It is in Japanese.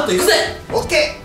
ットいくぜ。オッケー。